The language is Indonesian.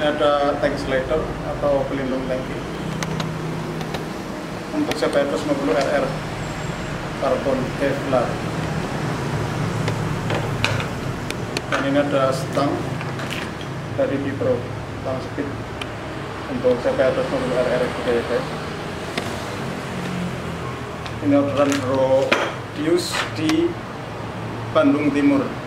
ini ada tank slider atau pelindung tangki untuk CP150 RR karbon Kevlar. Dan ini ada stang dari Bipro stang speed untuk CP150 RR juga ini orderan Bro Dius di Bandung Timur.